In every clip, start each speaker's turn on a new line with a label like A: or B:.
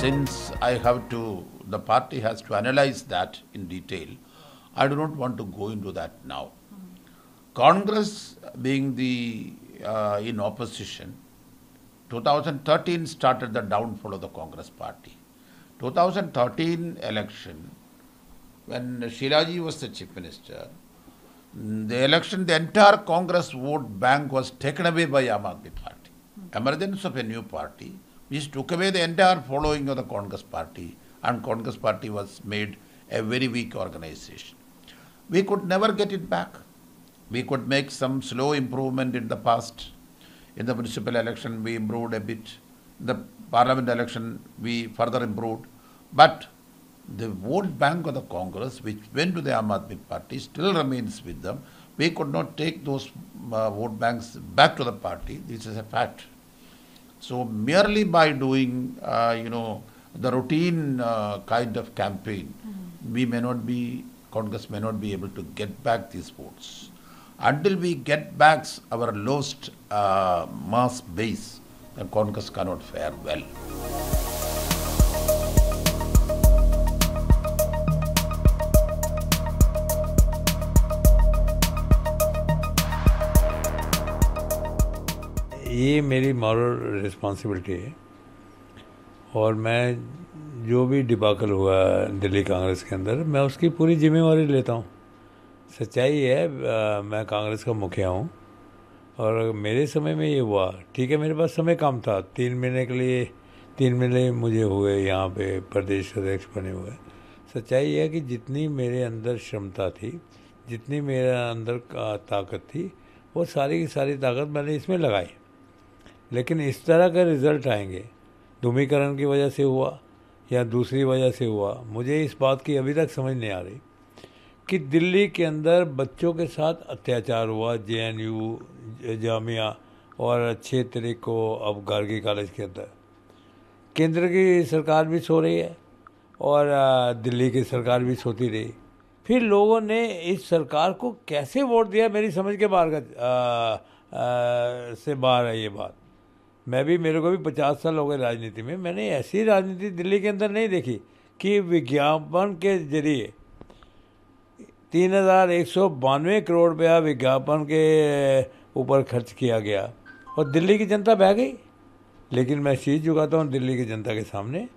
A: since I have to, the party has to analyze that in detail, I do not want to go into that now. Congress being the uh, in opposition, 2013 started the downfall of the Congress party. 2013 election, when Shilaji was the chief minister, the election, the entire Congress vote bank was taken away by Aam Aadmi Party. Emergence of a new party, which took away the entire following of the Congress party, and Congress party was made a very weak organization. We could never get it back. We could make some slow improvement in the past. In the municipal election, we improved a bit. In the parliament election, we further improved. But the vote bank of the Congress, which went to the Aam Party, still remains with them. We could not take those uh, vote banks back to the party. This is a fact. So merely by doing, uh, you know, the routine uh, kind of campaign, we may not be, Congress may not be able to get back these votes. Until we get back our lost uh, mass base, the Congress cannot fare well.
B: ये मेरी moral responsibility है। और मैं जो भी डिबाकल हुआ दिल्ली कांग्रेस के अंदर मैं उसकी पूरी जिम्मेवारी लेता हूँ। सच्चाई है अ, मैं कांग्रेस का मुखिया हूँ। और मेरे समय में ये हुआ ठीक है मेरे पास समय कम था। तीन महीने के लिए तीन महीने मुझे हुए यहाँ पे प्रदेश अध्यक्ष बने हुए। सच्चाई है कि जितनी मेरे अंदर क्षमता थी जितनी मेरे अंदर ताकत थी वो सारी की सारी ताकत मैंने इसमें लगाई। लेकिन इस तरह के रिज़ल्ट आएँगे। धूमीकरण की वजह से हुआ या दूसरी वजह से हुआ, मुझे इस बात की अभी तक समझ नहीं आ रही कि दिल्ली के अंदर बच्चों के साथ अत्याचार हुआ जे एन यू जामिया और अच्छे तरीके को अब गार्गी कॉलेज के अंदर। केंद्र की सरकार भी सो रही है और दिल्ली की सरकार भी सोती रही। फिर लोगों ने इस सरकार को कैसे वोट दिया, मेरी समझ के बाहर से बाहर है ये बात। मैं भी, मेरे को भी पचास साल हो गए राजनीति में। मैंने ऐसी राजनीति दिल्ली के अंदर नहीं देखी कि विज्ञापन के ज़रिए तीन हज़ार एक सौ बानवे करोड़ रुपया विज्ञापन के ऊपर खर्च किया गया और दिल्ली की जनता बह गई। लेकिन मैं शीश झुकाता हूँ दिल्ली की जनता के सामने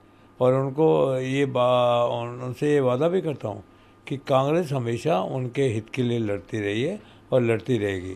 B: और उनको ये बा, उन- उनसे ये वादा भी करता हूँ कि कांग्रेस हमेशा उनके हित के लिए लड़ती रही है और लड़ती रहेगी।